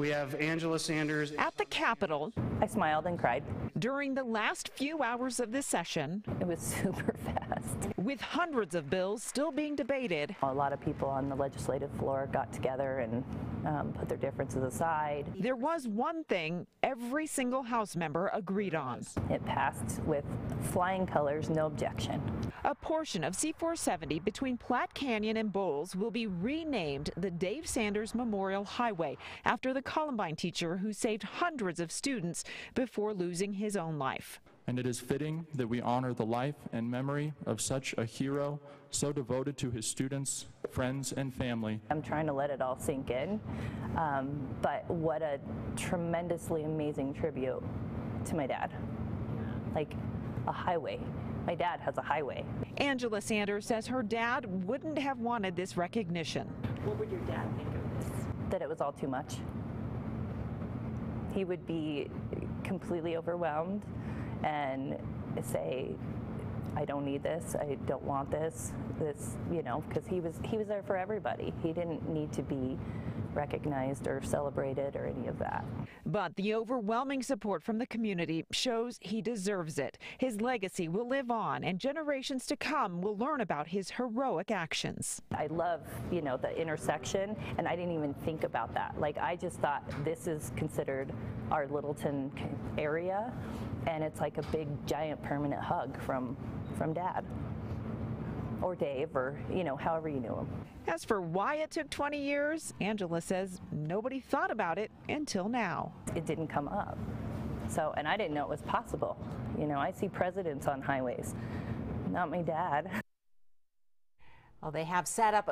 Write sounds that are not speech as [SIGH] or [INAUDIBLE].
We have Angela Sanders. At the Capitol, I smiled and cried. During the last few hours of this session, It was super [LAUGHS] fast. with hundreds of bills still being debated, A lot of people on the legislative floor got together and um, put their differences aside. there was one thing every single House member agreed on. It passed with flying colors, no objection. A portion of C-470 between Platte Canyon and Bowles will be renamed the Dave Sanders Memorial Highway after the Columbine teacher who saved hundreds of students before losing his own life. and it is fitting that we honor the life and memory of such a hero, so devoted to his students, friends, and family. I'm trying to let it all sink in. Um, but what a tremendously amazing tribute to my dad. Like a highway. My dad has a highway. Angela Sanders says her dad wouldn't have wanted this recognition. What would your dad think of this? That it was all too much. He would be completely overwhelmed and say, I don't need this. I don't want this. This, you know, because he was he was there for everybody. He didn't need to be recognized or celebrated or any of that. But the overwhelming support from the community shows he deserves it. His legacy will live on, and generations to come will learn about his heroic actions. I love, you know, the intersection, and I didn't even think about that. Like, I just thought this is considered our Littleton area, and it's like a big, giant, permanent hug from from Dad or Dave, or you know, however you knew him. As for why it took 20 years, Angela says nobody thought about it until now. It didn't come up. So, and I didn't know it was possible. You know, I see presidents on highways, not my dad. Well, they have set up